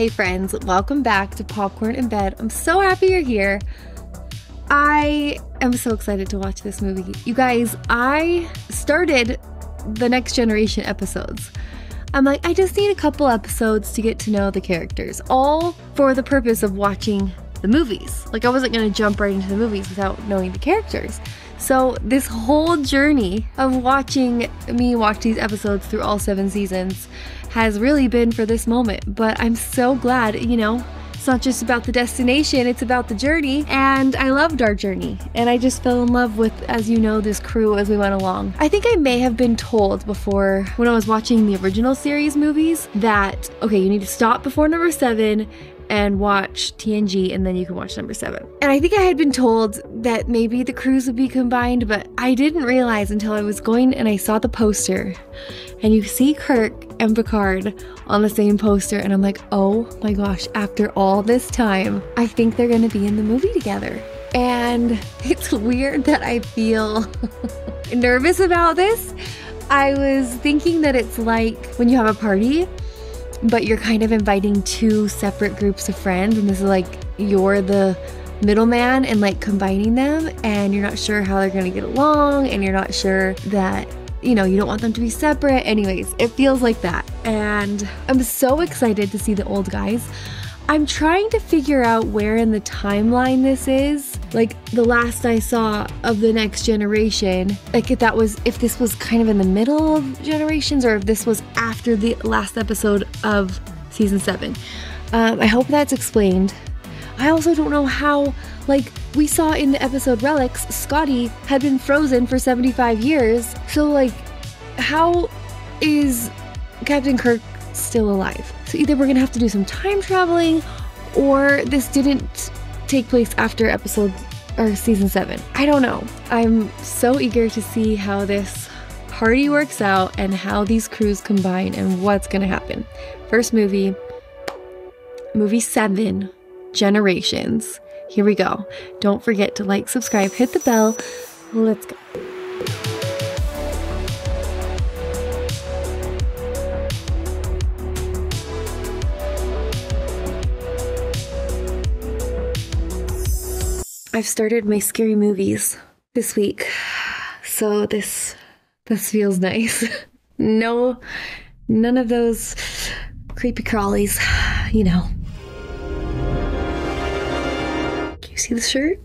Hey friends, welcome back to Popcorn in Bed. I'm so happy you're here. I am so excited to watch this movie. You guys, I started the Next Generation episodes. I'm like, I just need a couple episodes to get to know the characters, all for the purpose of watching the movies. Like, I wasn't gonna jump right into the movies without knowing the characters. So, this whole journey of watching me watch these episodes through all seven seasons has really been for this moment. But I'm so glad, you know, it's not just about the destination, it's about the journey. And I loved our journey. And I just fell in love with, as you know, this crew as we went along. I think I may have been told before when I was watching the original series movies that, okay, you need to stop before number seven and watch TNG and then you can watch number seven. And I think I had been told that maybe the crews would be combined, but I didn't realize until I was going and I saw the poster and you see Kirk and Picard on the same poster, and I'm like, oh my gosh, after all this time, I think they're gonna be in the movie together. And it's weird that I feel nervous about this. I was thinking that it's like when you have a party, but you're kind of inviting two separate groups of friends, and this is like you're the middleman and like combining them, and you're not sure how they're gonna get along, and you're not sure that you know, you don't want them to be separate. Anyways, it feels like that. And I'm so excited to see the old guys. I'm trying to figure out where in the timeline this is. Like the last I saw of the next generation, like if that was if this was kind of in the middle of generations or if this was after the last episode of season 7. Um, I hope that's explained. I also don't know how like we saw in the episode Relics, Scotty had been frozen for 75 years. So, like, how is Captain Kirk still alive? So, either we're gonna have to do some time traveling, or this didn't take place after episode or season 7. I don't know. I'm so eager to see how this party works out and how these crews combine and what's gonna happen. First movie, movie 7, Generations. Here we go. Don't forget to like, subscribe, hit the bell. Let's go. I've started my scary movies this week. So this this feels nice. no none of those creepy crawlies, you know. Can you see the shirt?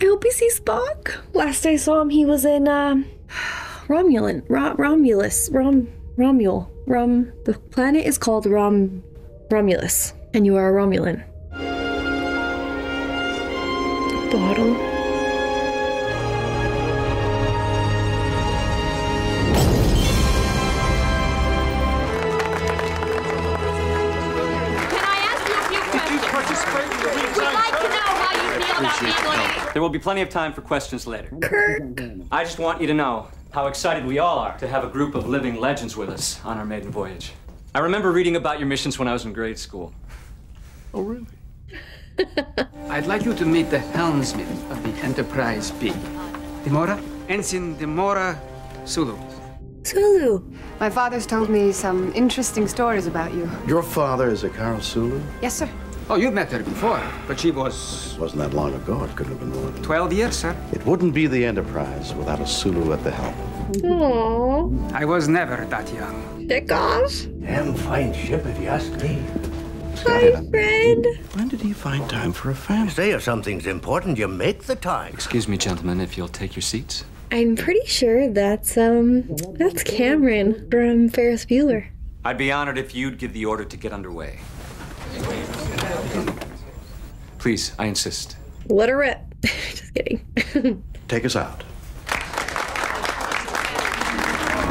I hope you see Spock. Last I saw him, he was in uh, Romulan, Ro- Romulus, Rom, Romul, Rom. The planet is called Rom, Romulus, and you are a Romulan. Bottle. There will be plenty of time for questions later. Kirk. I just want you to know how excited we all are to have a group of living legends with us on our maiden voyage. I remember reading about your missions when I was in grade school. Oh, really? I'd like you to meet the helmsman of the Enterprise B. Demora? Ensign Demora Sulu. Sulu. My father's told me some interesting stories about you. Your father is Hikaru Sulu? Yes, sir. Oh, you've met her before, but she was... Wasn't that long ago. It couldn't have been more than... 12 years, sir. It wouldn't be the Enterprise without a Sulu at the helm. Aww. I was never that young. Chekhov. Damn fine ship, if you ask me. Hi, friend. When did he find time for a family? Say if something's important, you make the time. Excuse me, gentlemen, if you'll take your seats. I'm pretty sure that's um that's Cameron from Ferris Bueller. I'd be honored if you'd give the order to get underway. Please, I insist. Let her rip. Just kidding. Take us out.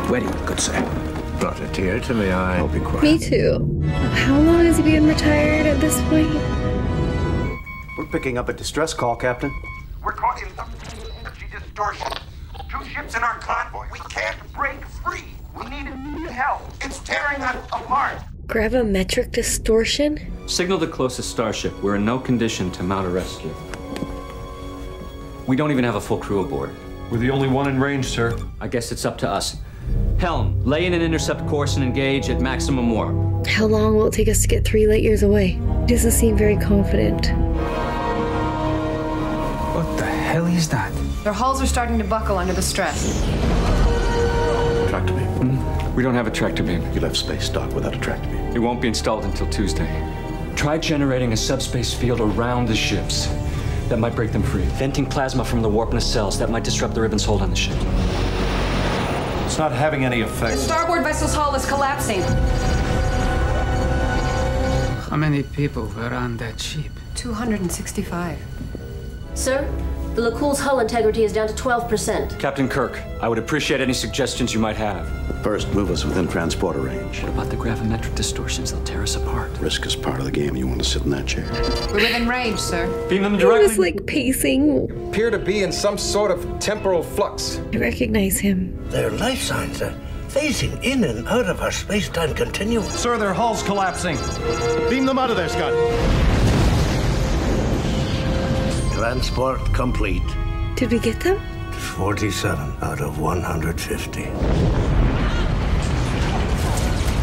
Wedding, good sir. Brought a tear to my eye. I'll be quiet. Me too. How long has he been retired at this point? We're picking up a distress call, Captain. We're caught in energy distortion. Two ships in our convoy. We can't break free. We need help. It's tearing us apart. Gravimetric distortion? Signal the closest starship. We're in no condition to mount a rescue. We don't even have a full crew aboard. We're the only one in range, sir. I guess it's up to us. Helm, lay in an intercept course and engage at maximum warp. How long will it take us to get three light years away? He doesn't seem very confident. What the hell is that? Their hulls are starting to buckle under the stress. Tractor beam. Hmm? We don't have a tractor beam. You left space dock without a tractor beam. It won't be installed until Tuesday. Try generating a subspace field around the ships. That might break them free. Venting plasma from the warp nacelles. That might disrupt the ribbon's hold on the ship. It's not having any effect. The starboard vessel's hull is collapsing. How many people were on that ship? 265. Sir, the Lakul's hull integrity is down to 12%. Captain Kirk, I would appreciate any suggestions you might have. First, move us within transporter range. What about the gravimetric distortions? They'll tear us apart. Risk is part of the game. You want to sit in that chair. We're within range, sir. Beam them He directly. was like pacing. Appear to be in some sort of temporal flux. I recognize him. Their life signs are phasing in and out of our space-time continuum. Sir, their hull's collapsing. Beam them out of there, Scott. Transport complete. Did we get them? 47 out of 150.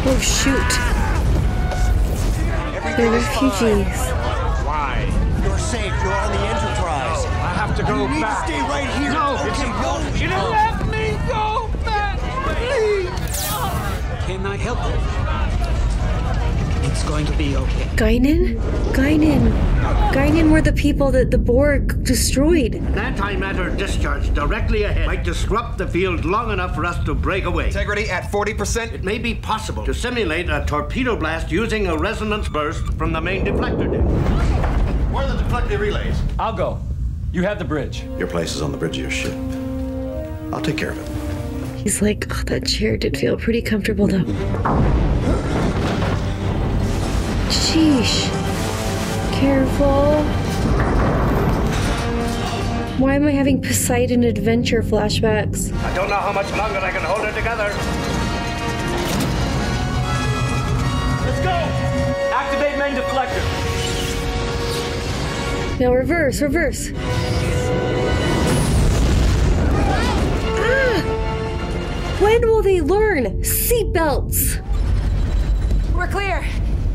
Oh shoot. They're refugees. Why? You're safe. You're on the Enterprise. I have to go you back. stay right here. No, okay, no. You don't let me go back, please. Can I help you? It's going to be okay. Guinan? Guinan. Guinan were the people that the Borg destroyed. Antimatter discharge directly ahead might disrupt the field long enough for us to break away. Integrity at 40%. It may be possible to simulate a torpedo blast using a resonance burst from the main deflector disk. Where are the deflector relays? I'll go. You have the bridge. Your place is on the bridge of your ship. I'll take care of it. He's like, oh, that chair did feel pretty comfortable though. Sheesh. Careful. Why am I having Poseidon adventure flashbacks? I don't know how much longer I can hold it together. Let's go! Activate main deflector. Now reverse, reverse. Ah! When will they learn? Seatbelts! We're clear.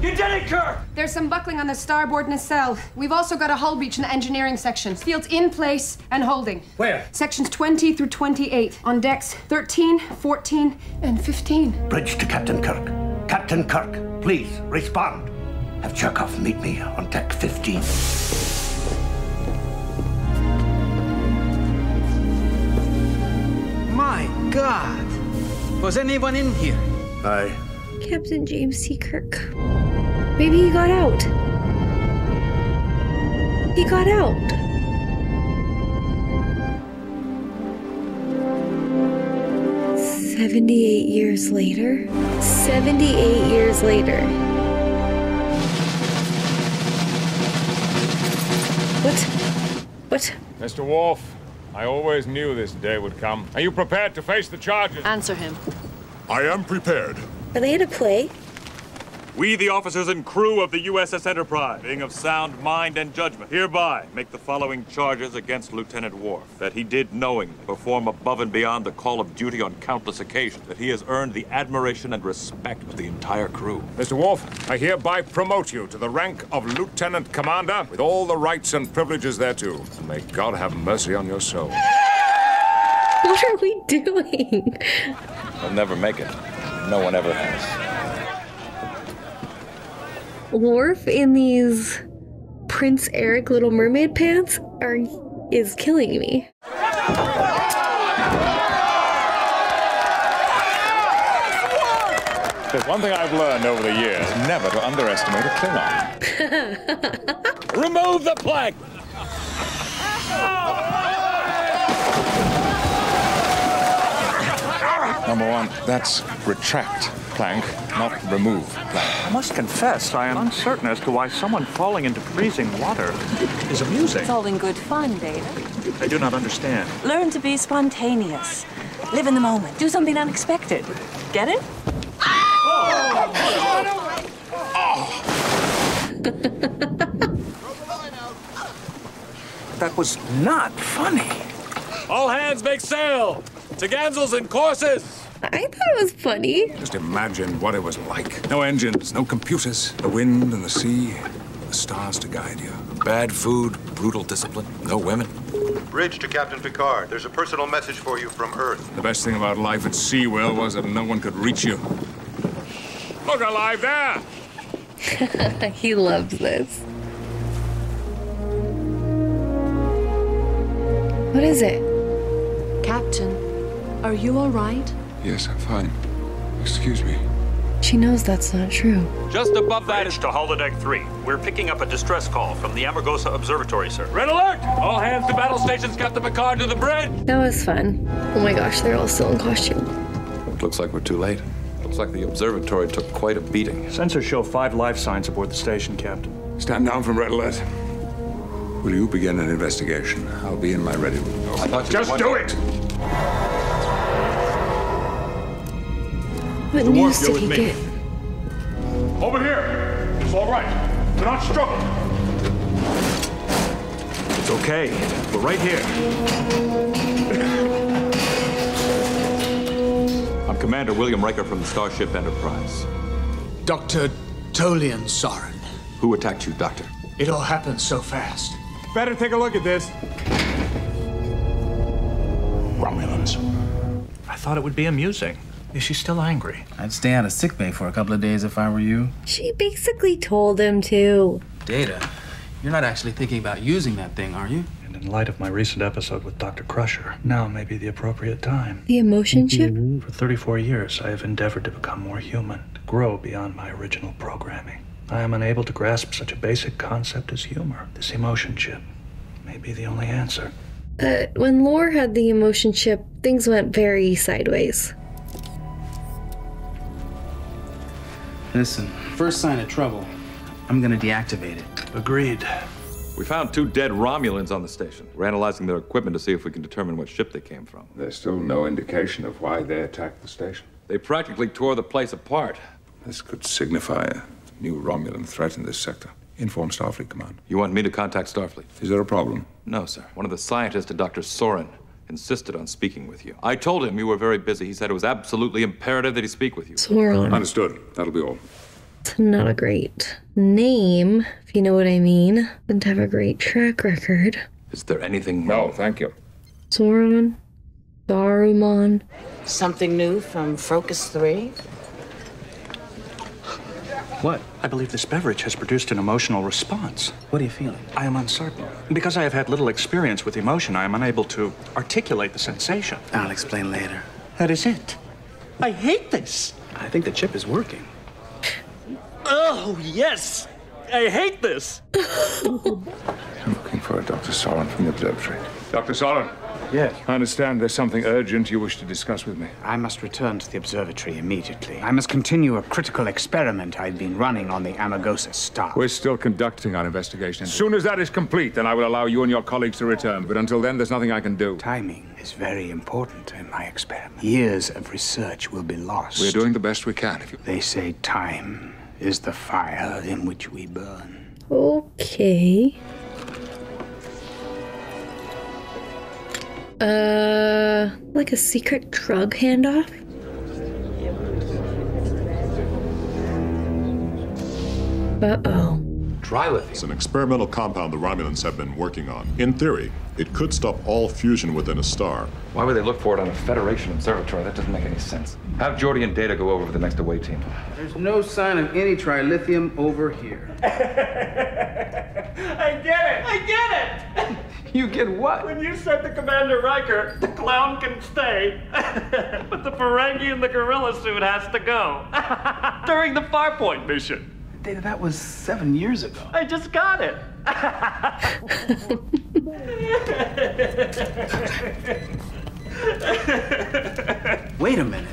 You did it, Kirk! There's some buckling on the starboard nacelle. We've also got a hull breach in the engineering sections. Fields in place and holding. Where? Sections 20 through 28. On decks 13, 14, and 15. Bridge to Captain Kirk. Captain Kirk, please respond. Have Chekhov meet me on deck 15. My God! Was anyone in here? Aye. Captain James T. Kirk. Maybe he got out. He got out. Seventy-eight years later. Seventy-eight years later. What? What? Mr. Worf, I always knew this day would come. Are you prepared to face the charges? Answer him. I am prepared. Are they at a play? We, the officers and crew of the USS Enterprise, being of sound mind and judgment, hereby make the following charges against Lieutenant Worf. That he did knowingly perform above and beyond the call of duty on countless occasions. That he has earned the admiration and respect of the entire crew. Mr. Worf, I hereby promote you to the rank of Lieutenant Commander with all the rights and privileges thereto. And may God have mercy on your soul. What are we doing? I'll never make it. No one ever has. Worf in these Prince Eric Little Mermaid pants are is killing me. There's one thing I've learned over the years never to underestimate a Klingon. Remove the plank! Number one, that's retract plank, not remove plank. I must confess, I am uncertain as to why someone falling into freezing water is amusing. It's all in good fun, Data. I do not understand. Learn to be spontaneous. Live in the moment. Do something unexpected. Get it? That was not funny. All hands make sail! Topgallants and courses! I thought it was funny. Just imagine what it was like. No engines, no computers, the wind and the sea, the stars to guide you. Bad food, brutal discipline, no women. Bridge to Captain Picard. There's a personal message for you from Earth. The best thing about life at sea, Will, was that no one could reach you. Look alive there! he loves this. What is it? Captain, are you all right? Yes, I'm fine. Excuse me. She knows that's not true. Just above that is to holodeck 3. We're picking up a distress call from the Amargosa Observatory, sir. Red alert! All hands to battle stations, Captain Picard to the bridge! That was fun. Oh my gosh, they're all still in costume. Looks like we're too late. Looks like the observatory took quite a beating. Sensors show five life signs aboard the station, Captain. Stand down from red alert. Will you begin an investigation? I'll be in my ready room. I thought you Just do it! What The news warp, did go he get? Over here! It's all right. Do not struggle. It's okay. We're right here. I'm Commander William Riker from the Starship Enterprise. Dr. Tolian Soren. Who attacked you, Doctor? It all happened so fast. Better take a look at this. Romulans. I thought it would be amusing. Is she still angry? I'd stay out of sickbay for a couple of days if I were you. She basically told him to. Data, you're not actually thinking about using that thing, are you? And in light of my recent episode with Dr. Crusher, now may be the appropriate time. The emotion chip? For 34 years, I have endeavored to become more human, to grow beyond my original programming. I am unable to grasp such a basic concept as humor. This emotion chip may be the only answer. Uh, when Lore had the emotion chip, things went very sideways. Listen, first sign of trouble, I'm gonna deactivate it. Agreed. We found two dead Romulans on the station. We're analyzing their equipment to see if we can determine what ship they came from. There's still no indication of why they attacked the station. They practically tore the place apart. This could signify a new Romulan threat in this sector. Inform Starfleet Command. You want me to contact Starfleet? Is there a problem? No, sir. One of the scientists at Dr. Soren insisted on speaking with you. I told him you were very busy. He said it was absolutely imperative that he speak with you. Soren. Understood. That'll be all. It's not a great name, if you know what I mean. Didn't have a great track record. Is there anything? No, thank you. Sauron, Saruman. Something new from Forcas 3? What? I believe this beverage has produced an emotional response. What are you feeling? I am uncertain. Because I have had little experience with emotion, I am unable to articulate the sensation. I'll explain later. That is it. I hate this. I think the chip is working. Oh, yes. I hate this. I'm looking for a Dr. Soren from the observatory. Dr. Soren? Yes. I understand there's something urgent you wish to discuss with me. I must return to the observatory immediately. I must continue a critical experiment I've been running on the Amargosa star. We're still conducting our investigation. As soon as that is complete, then I will allow you and your colleagues to return. But until then, there's nothing I can do. Timing is very important in my experiment. Years of research will be lost. We're doing the best we can. If you... They say time is the fire in which we burn. Okay. Uh, like a secret drug handoff? Uh oh. Trilithium. It's an experimental compound the Romulans have been working on. In theory, it could stop all fusion within a star. Why would they look for it on a Federation observatory? That doesn't make any sense. Have Geordi and Data go over with the next away team. There's no sign of any trilithium over here. I get it! I get it! You get what? When you said to Commander Riker, the clown can stay, but the Ferengi in the gorilla suit has to go. During the Farpoint mission. Data, that was seven years ago. I just got it. Wait a minute.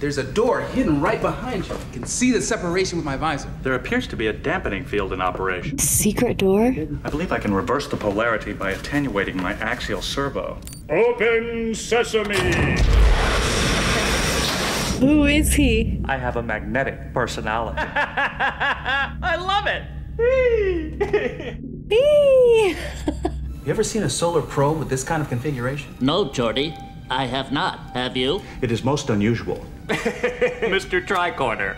There's a door hidden right behind you. I can see the separation with my visor. There appears to be a dampening field in operation. Secret door? I believe I can reverse the polarity by attenuating my axial servo. Open sesame! Who is he? I have a magnetic personality. I love it. You ever seen a solar probe with this kind of configuration? No, Geordi. I have not. Have you? It is most unusual. Mr. Tricorder.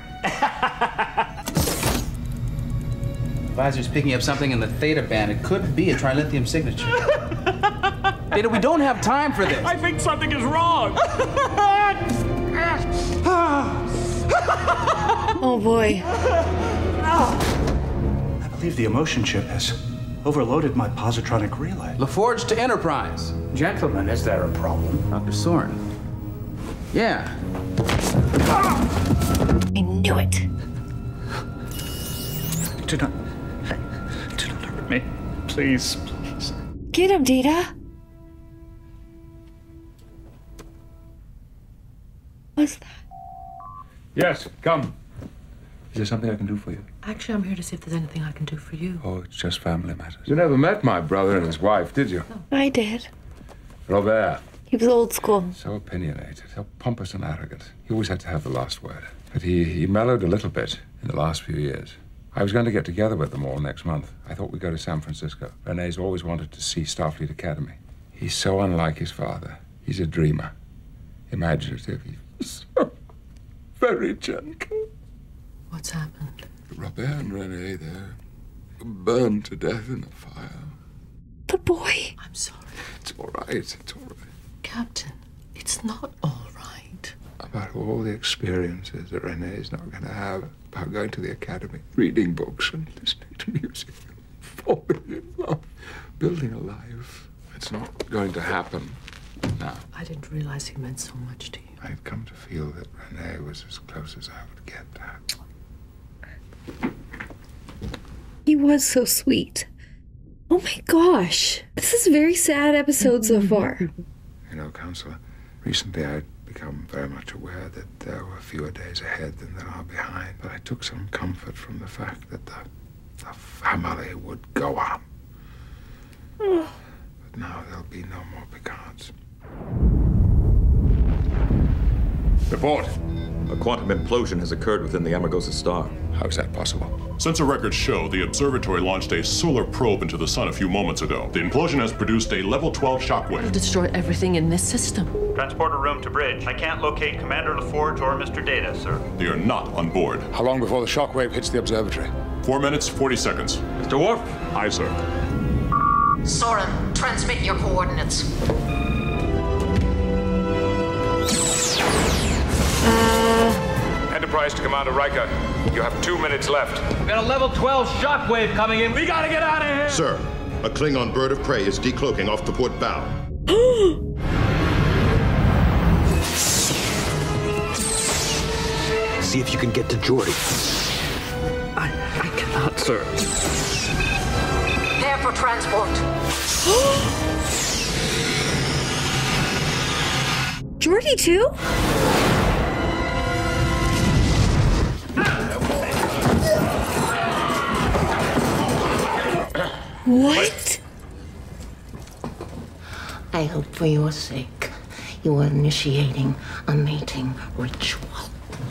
Advisor's picking up something in the theta band. It could be a trilithium signature. Data, we don't have time for this. I think something is wrong. Oh boy. I believe the emotion chip has overloaded my positronic relay. LaForge to Enterprise. Gentlemen, is there a problem? Dr. Soren. Yeah. I knew it. Do not. Do not hurt me. Please, please. Get him, Data. What's that? Yes, come. Is there something I can do for you? Actually, I'm here to see if there's anything I can do for you. Oh, it's just family matters. You never met my brother and his wife, did you? I did. Robert. He was old school. So opinionated, so pompous and arrogant. He always had to have the last word. But he, he mellowed a little bit in the last few years. I was going to get together with them all next month. I thought we'd go to San Francisco. Renee's always wanted to see Starfleet Academy. He's so unlike his father. He's a dreamer, imaginative. He's so very gentle. What's happened? Robert and Renee, they're burned to death in the fire. The boy. I'm sorry. It's all right. It's all right. Captain, it's not all right. About all the experiences that Renee's not going to have, about going to the academy, reading books and listening to music, falling in love, building a life. It's not going to happen now. I didn't realize he meant so much to you. I've come to feel that Renee was as close as I would get to her. He was so sweet. Oh my gosh. This is a very sad episode so far. You know, Counselor, recently I'd become very much aware that there were fewer days ahead than there are behind. But I took some comfort from the fact that the, the family would go on. Oh. But now there'll be no more Picards. Report. A quantum implosion has occurred within the Amargosa star. How is that possible? Sensor records show the observatory launched a solar probe into the sun a few moments ago. The implosion has produced a level 12 shockwave. It'll Destroy everything in this system. Transporter room to bridge. I can't locate Commander LaForge or Mr. Data, sir. They are not on board. How long before the shockwave hits the observatory? Four minutes, 40 seconds. Mr. Worf? Aye, sir. Soren, transmit your coordinates. Enterprise to Commander Riker. You have two minutes left. We've got a level 12 shockwave coming in. We gotta get out of here. Sir, a Klingon bird of prey is decloaking off the port bow. See if you can get to Geordi. I, I cannot, sir. Prepare for transport. Geordi too? What? I hope for your sake you are initiating a mating ritual.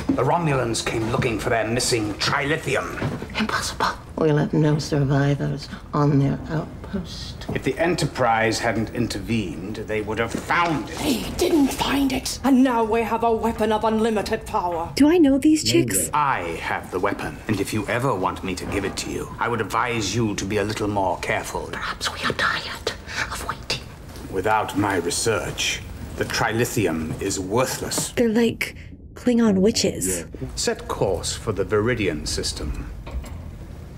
The Romulans came looking for their missing trilithium. Impossible. We'll have no survivors on their outpost. If the Enterprise hadn't intervened, they would have found it. They didn't find it, and now we have a weapon of unlimited power. Do I know these chicks? I have the weapon, and if you ever want me to give it to you, I would advise you to be a little more careful. Perhaps we are tired of waiting. Without my research, the trilithium is worthless. They're like Klingon witches. Set course for the Viridian system.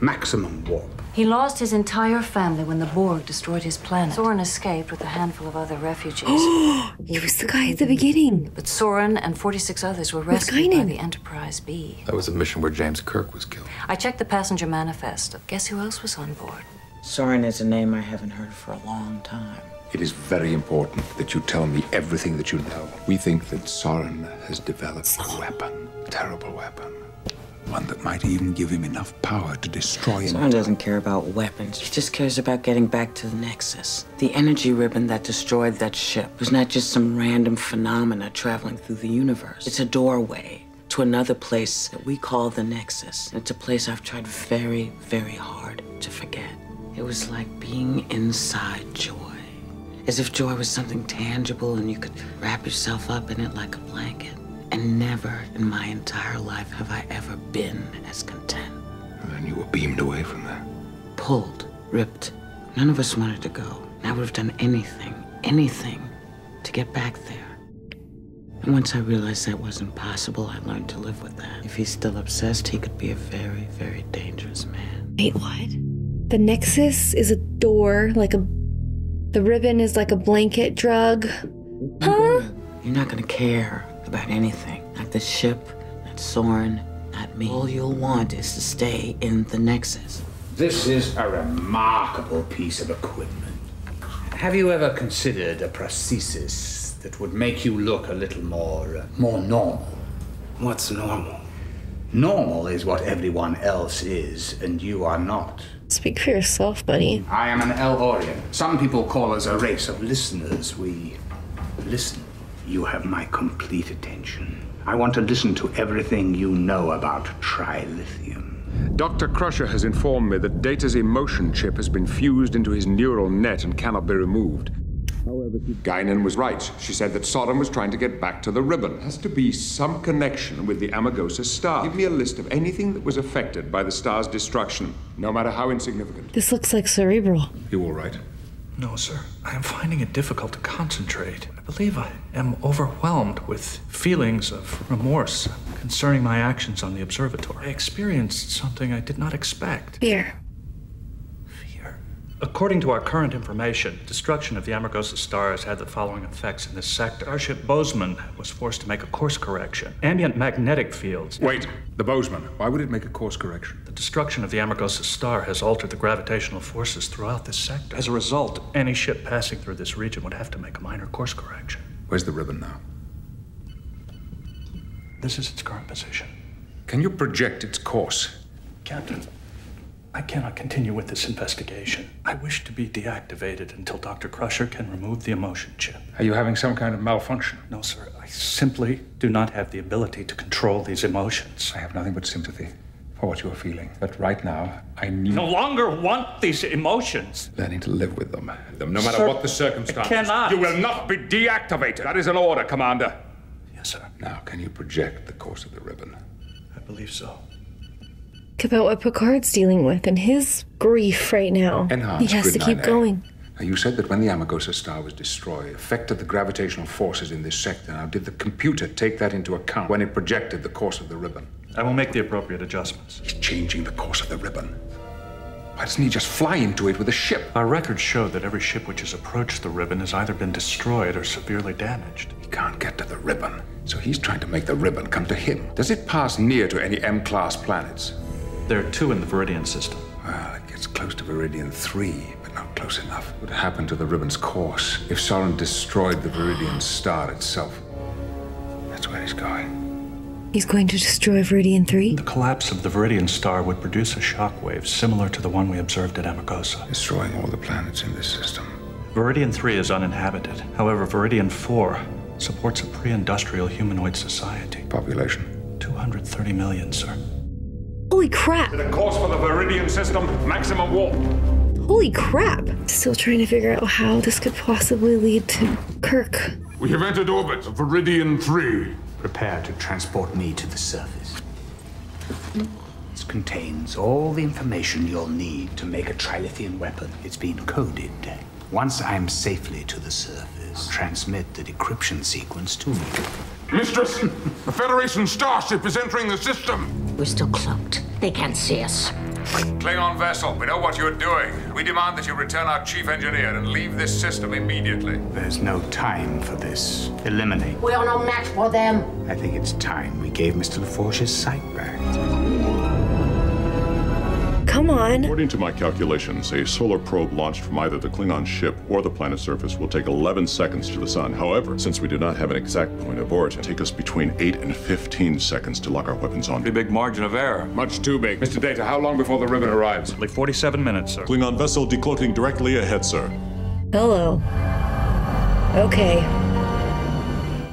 Maximum warp. He lost his entire family when the Borg destroyed his planet. Soren escaped with a handful of other refugees. he was the guy at the beginning. But Soren and 46 others were rescued by Guinan. the Enterprise B. That was a mission where James Kirk was killed. I checked the passenger manifest. Guess who else was on board? Soren is a name I haven't heard for a long time. It is very important that you tell me everything that you know. We think that Soren has developed a weapon, a terrible weapon. One that might even give him enough power to destroy him. doesn't care about weapons. He just cares about getting back to the Nexus. The energy ribbon that destroyed that ship was not just some random phenomena traveling through the universe. It's a doorway to another place that we call the Nexus. It's a place I've tried very, very hard to forget. It was like being inside joy. As if joy was something tangible and you could wrap yourself up in it like a blanket. And never in my entire life have I ever been as content. And then you were beamed away from there. Pulled, ripped. None of us wanted to go. And I would have done anything, anything to get back there. And once I realized that wasn't possible, I learned to live with that. If he's still obsessed, he could be a very, very dangerous man. Wait, what? The Nexus is a door, like a. The ribbon is like a blanket drug. Huh? You're not gonna care about anything. Not the ship, not Soren, not me. All you'll want is to stay in the Nexus. This is a remarkable piece of equipment. Have you ever considered a prosthesis that would make you look a little more, uh, more normal? What's normal? Normal is what everyone else is, and you are not. Speak for yourself, buddy. I am an El-Aurian. Some people call us a race of listeners. We listen. You have my complete attention. I want to listen to everything you know about trilithium. Dr. Crusher has informed me that Data's emotion chip has been fused into his neural net and cannot be removed. However, Guinan was right. She said that Soren was trying to get back to the ribbon. There has to be some connection with the Amargosa star. Give me a list of anything that was affected by the star's destruction, no matter how insignificant. This looks like cerebral. You all right? No, sir. I am finding it difficult to concentrate. Believe I am overwhelmed with feelings of remorse concerning my actions on the observatory. I experienced something I did not expect. Fear. According to our current information, destruction of the Amargosa star has had the following effects in this sector. Starship Bozeman was forced to make a course correction. Ambient magnetic fields. Wait, the Bozeman. Why would it make a course correction? The destruction of the Amargosa star has altered the gravitational forces throughout this sector. As a result, any ship passing through this region would have to make a minor course correction. Where's the ribbon now? This is its current position. Can you project its course? Captain, I cannot continue with this investigation. I wish to be deactivated until Dr. Crusher can remove the emotion chip. Are you having some kind of malfunction? No, sir. I simply do not have the ability to control these emotions. I have nothing but sympathy for what you are feeling. But right now, I need. No longer want these emotions. Learning to live with them. them no matter Sir, what the circumstances. I cannot. You will not be deactivated. That is an order, Commander. Yes, sir. Now, can you project the course of the ribbon? I believe so. Think about what Picard's dealing with and his grief right now. Enhanced he has to keep going. Now, you said that when the Amargosa star was destroyed, it affected the gravitational forces in this sector. Now, did the computer take that into account when it projected the course of the ribbon? I will make the appropriate adjustments. He's changing the course of the ribbon. Why doesn't he just fly into it with a ship? Our records show that every ship which has approached the ribbon has either been destroyed or severely damaged. He can't get to the ribbon, so he's trying to make the ribbon come to him. Does it pass near to any M-class planets? There are two in the Viridian system. Well, it gets close to Viridian 3, but not close enough. What happened to the ribbon's course if Soren destroyed the Viridian star itself? That's where he's going. He's going to destroy Viridian 3? The collapse of the Viridian star would produce a shockwave similar to the one we observed at Amargosa. Destroying all the planets in this system. Viridian 3 is uninhabited. However, Viridian 4 supports a pre industrial humanoid society. Population? 230 million, sir. Holy crap! The course for the Viridian system, maximum warp. Holy crap! Still trying to figure out how this could possibly lead to Kirk. We have entered orbit of Viridian 3. Prepare to transport me to the surface. This contains all the information you'll need to make a trilithium weapon. It's been coded. Once I'm safely to the surface, transmit the decryption sequence to me. Mistress, the Federation starship is entering the system. We're still cloaked. They can't see us. Klingon vessel, we know what you're doing. We demand that you return our chief engineer and leave this system immediately. There's no time for this. Eliminate. We are no match for them. I think it's time we gave Mr. LaForge his sight back. Come on. According to my calculations, a solar probe launched from either the Klingon ship or the planet's surface will take 11 seconds to the sun. However, since we do not have an exact point of origin, it'll take us between 8 and 15 seconds to lock our weapons on. Pretty big margin of error. Much too big. Mr. Data, how long before the ribbon arrives? Like 47 minutes, sir. Klingon vessel decloaking directly ahead, sir. Hello. Okay.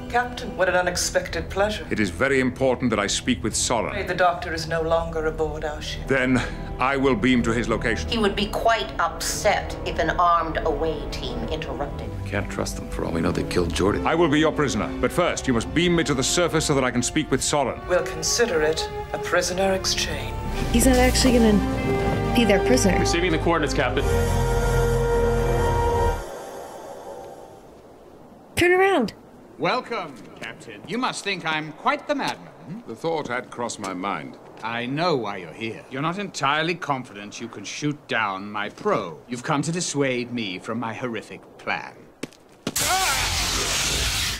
Captain, what an unexpected pleasure. It is very important that I speak with Soren. The doctor is no longer aboard our ship. Then I will beam to his location. He would be quite upset if an armed away team interrupted. We Can't trust them. For all we know, they killed Geordi. I will be your prisoner. But first, you must beam me to the surface so that I can speak with Soren. We'll consider it a prisoner exchange. He's not actually gonna be their prisoner. Receiving the coordinates, Captain. Turn around. Welcome, Captain. You must think I'm quite the madman. The thought had crossed my mind. I know why you're here. You're not entirely confident you can shoot down my probe. You've come to dissuade me from my horrific plan.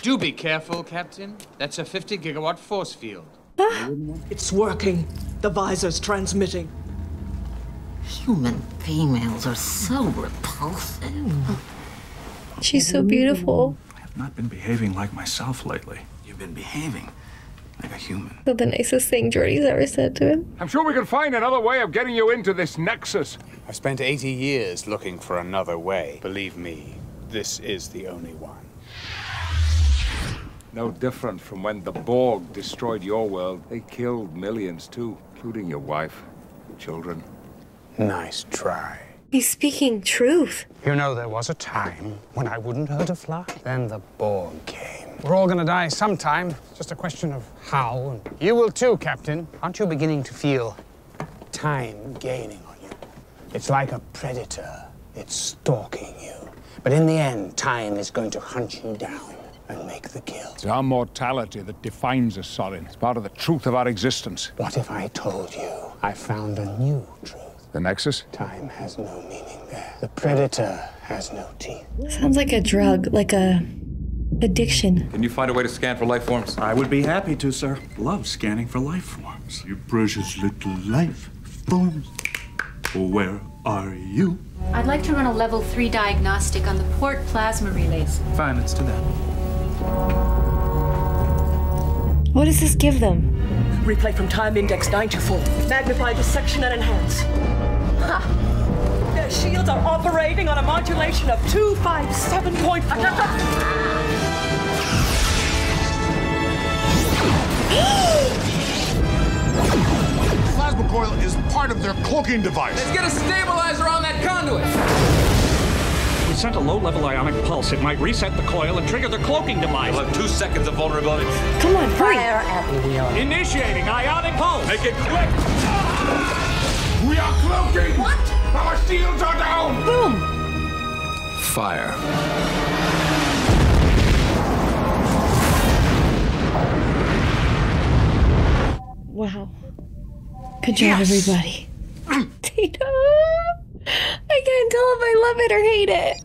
Do be careful, Captain. That's a 50 gigawatt force field. It's working. The visor's transmitting. Human females are so repulsive. She's so beautiful. I have not been behaving like myself lately. You've been behaving like a human. But the nicest thing Geordi's ever said to him. I'm sure we can find another way of getting you into this nexus. I've spent 80 years looking for another way. Believe me, this is the only one. No different from when the Borg destroyed your world. They killed millions too, including your wife, children. Nice try. He's speaking truth. You know, there was a time when I wouldn't hurt a fly. Then the Borg came. We're all gonna die sometime. It's just a question of how. And you will too, Captain. Aren't you beginning to feel time gaining on you? It's like a predator. It's stalking you. But in the end, time is going to hunt you down and make the kill. It's our mortality that defines us, Soren. It's part of the truth of our existence. What if I told you I found a new truth? The Nexus? Time has no meaning there. The predator has no teeth. Sounds like a drug, like a addiction. Can you find a way to scan for life forms? I would be happy to, sir. Love scanning for life forms. You precious little life forms. Where are you? I'd like to run a level 3 diagnostic on the port plasma relays. Fine, let's do that. What does this give them? Replay from time index 924. Magnify dissection and enhance. Ha! Their shields are operating on a modulation of 257.4. Plasma coil is part of their cloaking device. Let's get a stabilizer on that conduit. We sent a low-level ionic pulse. It might reset the coil and trigger the cloaking device. We'll have two seconds of vulnerability. Come on, hurry. Fire at will. Initiating ionic pulse. Make it quick. We are cloaking! What? Our shields are down! Boom. Fire. Wow. Good job, everybody. Tito! I can't tell if I love it or hate it.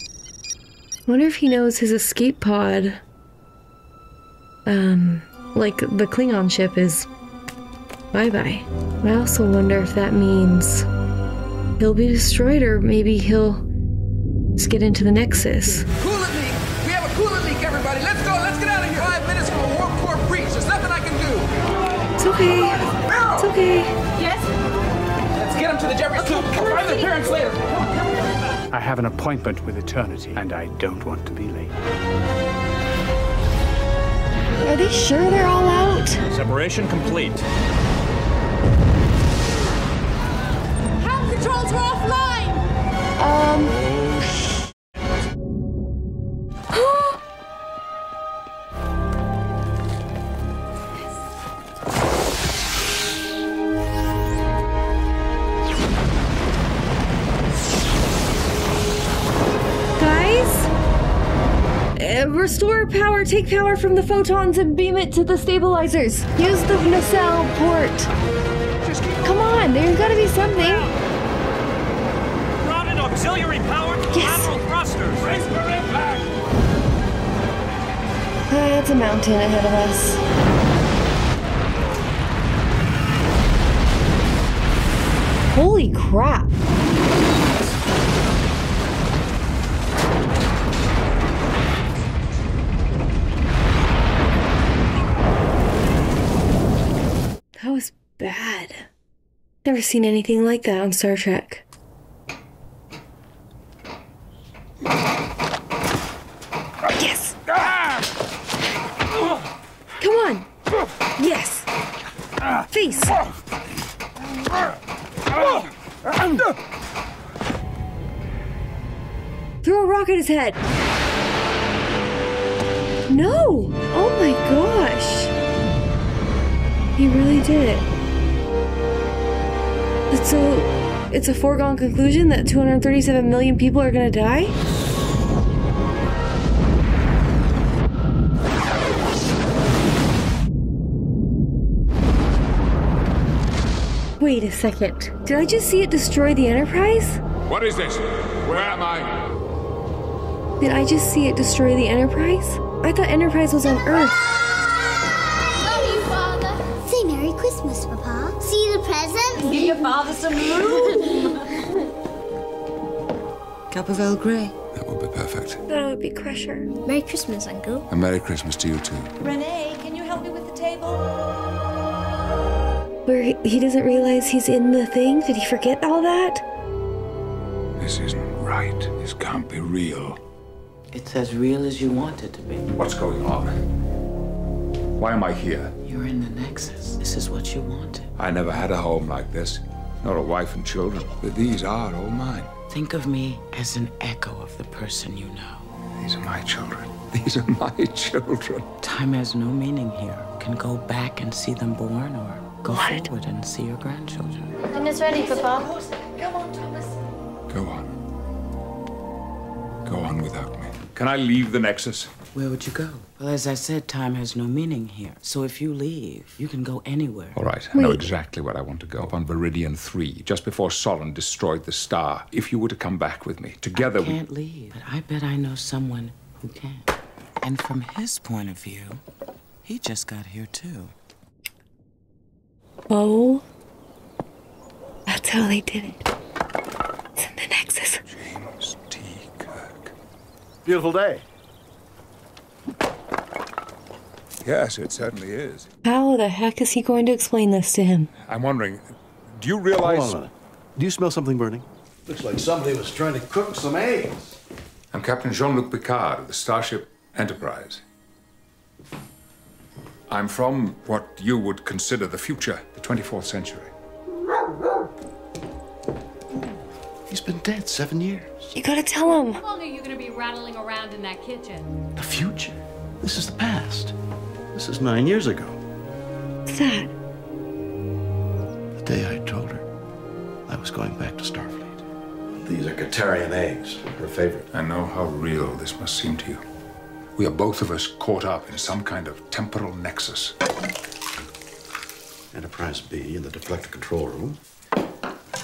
Wonder if he knows his escape pod. Um, like the Klingon ship is bye bye. I also wonder if that means he'll be destroyed or maybe he'll just get into the Nexus. Coolant leak. We have a coolant leak, everybody. Let's go. Let's get out of here. Five minutes from a warp core breach. There's nothing I can do. It's okay. It's okay. Yes? Let's get him to the Jefferies tube. I'll find their parents later. I have an appointment with eternity, and I don't want to be late. Are they sure they're all out? Separation complete. Controls were offline! Um. Guys? Uh, restore power, take power from the photons and beam it to the stabilizers. Use the nacelle port. Come on, there's gotta be something. Auxiliary Yes. lateral thrusters. Brace for impact. Uh, it's a mountain ahead of us. Holy crap. That was bad. Never seen anything like that on Star Trek. Head. No! Oh my gosh! He really did it. So, it's a foregone conclusion that 237 million people are gonna die? Wait a second. Did I just see it destroy the Enterprise? What is this? Where am I? Did I just see it destroy the Enterprise? I thought Enterprise was on Earth. Love you, Father. Say Merry Christmas, Papa. See the present? Give your father some room. Cup of Earl Grey. That would be perfect. That would be Crusher. Merry Christmas, Uncle. And Merry Christmas to you too. Renee, can you help me with the table? Where he- he doesn't realize he's in the thing? Did he forget all that? This isn't right. This can't be real. It's as real as you want it to be. What's going on? Why am I here? You're in the Nexus. This is what you wanted. I never had a home like this. Not a wife and children. But these are all mine. Think of me as an echo of the person you know. These are my children. These are my children. Time has no meaning here. Can go back and see them born or go forward and see your grandchildren. Dinner's ready, Papa. Come on, Thomas. Go on. Go on without me. Can I leave the Nexus? Where would you go? Well, as I said, time has no meaning here. So if you leave, you can go anywhere. All right, I know exactly where I want to go. Up On Veridian 3, just before Soran destroyed the star. If you were to come back with me, together I we. can't leave, but I bet I know someone who can. And from his point of view, he just got here too. Oh. That's how they did it. It's in the Nexus. James T. Kirk. Beautiful day. Yes, it certainly is. How the heck is he going to explain this to him? I'm wondering, do you realize. Hold on a minute. Do you smell something burning? Looks like somebody was trying to cook some eggs. I'm Captain Jean Luc Picard of the Starship Enterprise. I'm from what you would consider the future, the 24th century. He's been dead seven years. You gotta tell him. How long are you gonna be rattling around in that kitchen? The future? This is the past. This is nine years ago. What's that? The day I told her I was going back to Starfleet. These are Katarian eggs, her favorite. I know how real this must seem to you. We are both of us caught up in some kind of temporal nexus. Enterprise B in the deflector control room.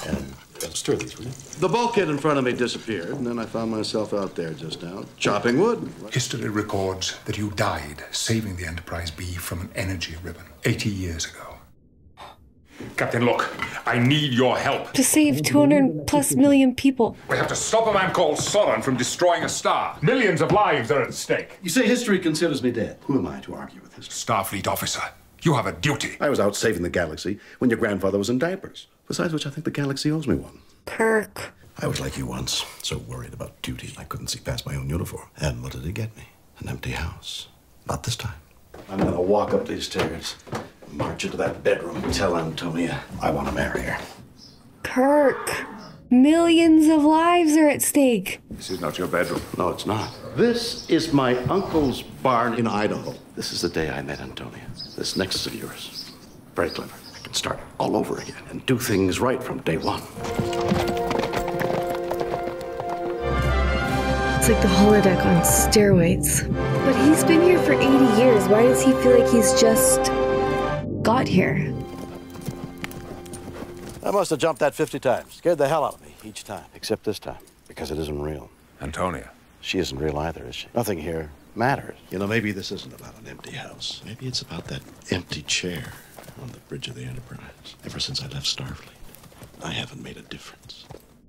And stir these, will you? The bulkhead in front of me disappeared, and then I found myself out there just now, chopping wood. History records that you died saving the Enterprise B from an energy ribbon 80 years ago. Captain, look, I need your help. To save 200 plus million people. We have to stop a man called Soran from destroying a star. Millions of lives are at stake. You say history considers me dead. Who am I to argue with history? Starfleet officer, you have a duty. I was out saving the galaxy when your grandfather was in diapers. Besides which, I think the galaxy owes me one. Kirk. I was like you once, so worried about duty I couldn't see past my own uniform. And what did it get me? An empty house. Not this time. I'm gonna walk up these stairs, march into that bedroom, tell Antonia I want to marry her. Kirk. Millions of lives are at stake. This is not your bedroom. No, it's not. This is my uncle's barn in Idaho. This is the day I met Antonia. This nexus of yours. Very clever. I can start all over again and do things right from day one. It's like the holodeck on steroids. But he's been here for 80 years. Why does he feel like he's just got here? I must have jumped that 50 times. Scared the hell out of me each time, except this time, because it isn't real. Antonia. She isn't real either, is she? Nothing here matters. You know, maybe this isn't about an empty house. Maybe it's about that empty chair on the bridge of the Enterprise. Ever since I left Starfleet, I haven't made a difference.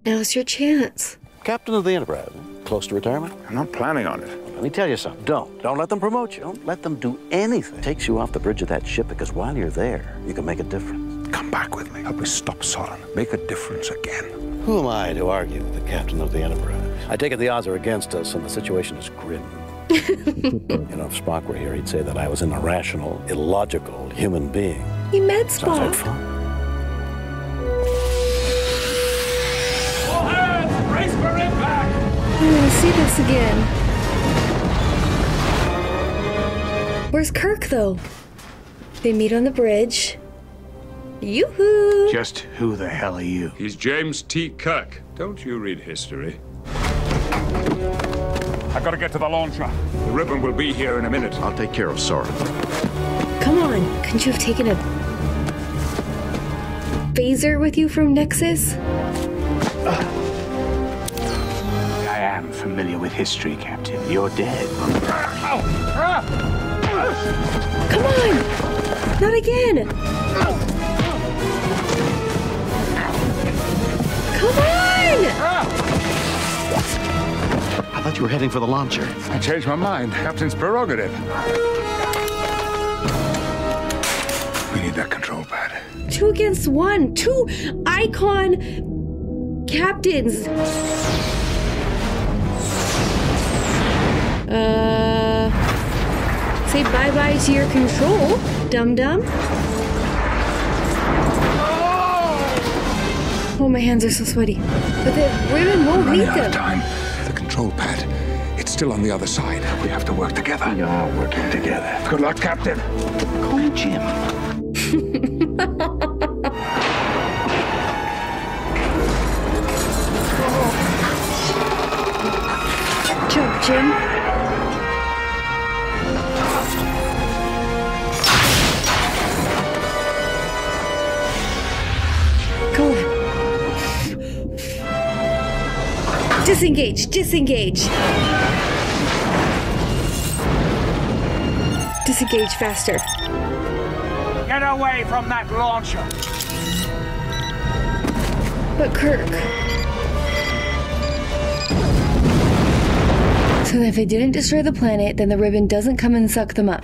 Now's your chance. Captain of the Enterprise, close to retirement? I'm not planning on it. Let me tell you something. Don't. Don't let them promote you. Don't let them do anything. It Takes you off the bridge of that ship because while you're there, you can make a difference. Come back with me. Help us stop Soran. Make a difference again. Who am I to argue with the captain of the Enterprise? I take it the odds are against us and the situation is grim. you know, if Spock were here, he'd say that I was an irrational, illogical human being. He met Spock. Sounds like fun. All hands, for impact. Gonna see this again. Where's Kirk, though? They meet on the bridge. Yoo-hoo! Just who the hell are you? He's James T. Kirk. Don't you read history? I've got to get to the launcher. The ribbon will be here in a minute. I'll take care of Soran. Come on, couldn't you have taken a phaser with you from Nexus? I am familiar with history, Captain. You're dead. Come on! Not again! Come on! I thought you were heading for the launcher. I changed my mind. Captain's prerogative. We need that control pad. Two against one. Two icon captains. Uh, say bye bye to your control, dum dum. Oh, my hands are so sweaty. But the women won't Running meet out of them. time. The control pad. It's still on the other side. We have to work together. We are working together. Good luck, Captain. Call me Jim. Jump, Jim. Disengage, disengage. Disengage faster. Get away from that launcher. But Kirk. So if it didn't destroy the planet, then the ribbon doesn't come and suck them up.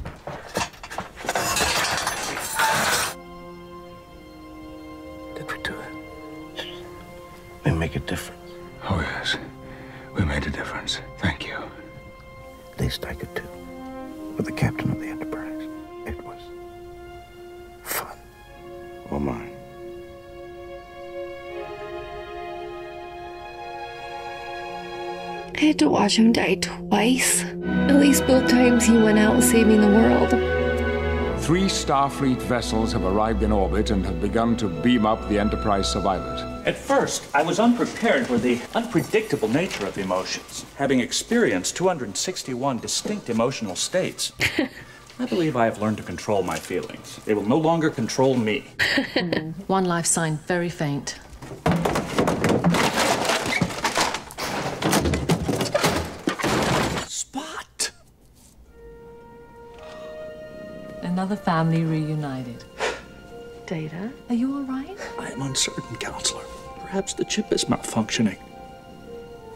I had watch him die twice. At least both times he went out saving the world. Three Starfleet vessels have arrived in orbit and have begun to beam up the Enterprise survivors. At first, I was unprepared for the unpredictable nature of emotions. Having experienced 261 distinct emotional states, I believe I have learned to control my feelings. They will no longer control me. One life sign, very faint. Another family reunited. Data, are you all right? I am uncertain, Counselor. Perhaps the chip is malfunctioning.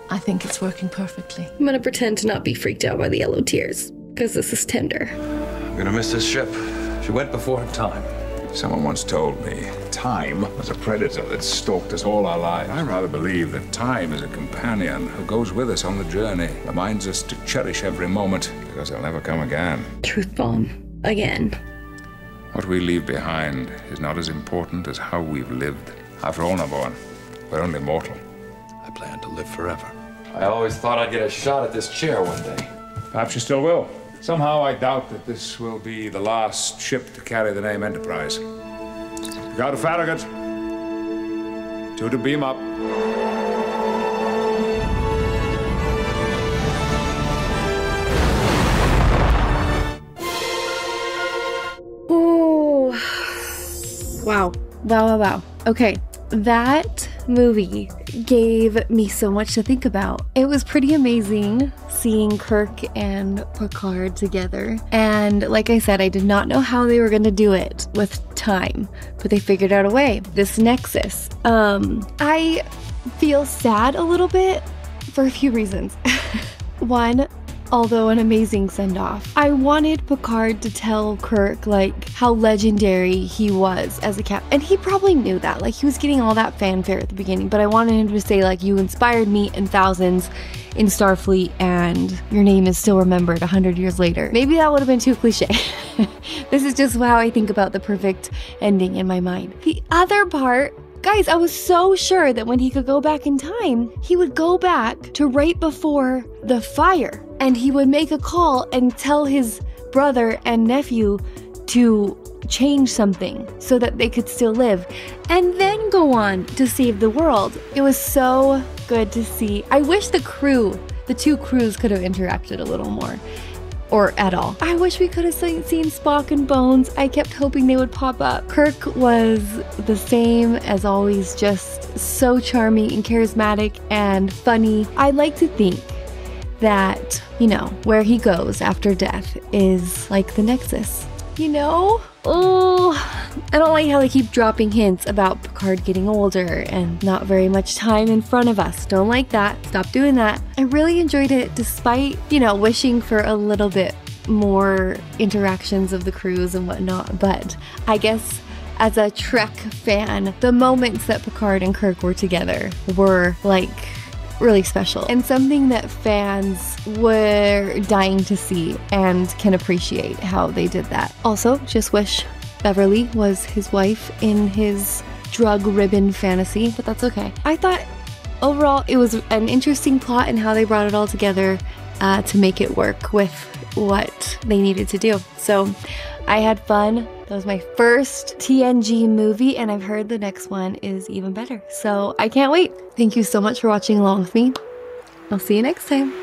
I think it's working perfectly. I'm gonna pretend to not be freaked out by the yellow tears, because this is tender. I'm gonna miss this ship. She went before her time. Someone once told me time was a predator that stalked us all our lives. I rather believe that time is a companion who goes with us on the journey, reminds us to cherish every moment because they'll never come again. Truth bomb. Again. What we leave behind is not as important as how we've lived. After all, Number One, we're only mortal. I plan to live forever. I always thought I'd get a shot at this chair one day. Perhaps you still will. Somehow I doubt that this will be the last ship to carry the name Enterprise. Go to Farragut. Two to beam up. Wow. Wow, wow. Okay. That movie gave me so much to think about. It was pretty amazing seeing Kirk and Picard together. And like I said, I did not know how they were going to do it with time, but they figured out a way. This Nexus. Um, I feel sad a little bit for a few reasons. One, although an amazing send off. I wanted Picard to tell Kirk like how legendary he was as a captain. and he probably knew that. Like he was getting all that fanfare at the beginning, but I wanted him to say like you inspired me and thousands in Starfleet, and your name is still remembered a hundred years later. Maybe that would have been too cliche. this is just how I think about the perfect ending in my mind. The other part Guys, I was so sure that when he could go back in time, he would go back to right before the fire and he would make a call and tell his brother and nephew to change something so that they could still live and then go on to save the world. It was so good to see. I wish the crew, the two crews, could have interacted a little more or at all. I wish we could have seen Spock and Bones. I kept hoping they would pop up. Kirk was the same as always, just so charming and charismatic and funny. I like to think that, you know, where he goes after death is like the Nexus. You know? Oh, I don't like how they keep dropping hints about Picard getting older and not very much time in front of us. Don't like that. Stop doing that. I really enjoyed it despite, you know, wishing for a little bit more interactions of the crews and whatnot. But I guess as a Trek fan, the moments that Picard and Kirk were together were like really special and something that fans were dying to see and can appreciate how they did that. Also, just wish Beverly was his wife in his drug ribbon fantasy, but that's okay. I thought overall it was an interesting plot and how they brought it all together uh, to make it work with what they needed to do. So I had fun. That was my first TNG movie, and I've heard the next one is even better. So I can't wait. Thank you so much for watching along with me. I'll see you next time.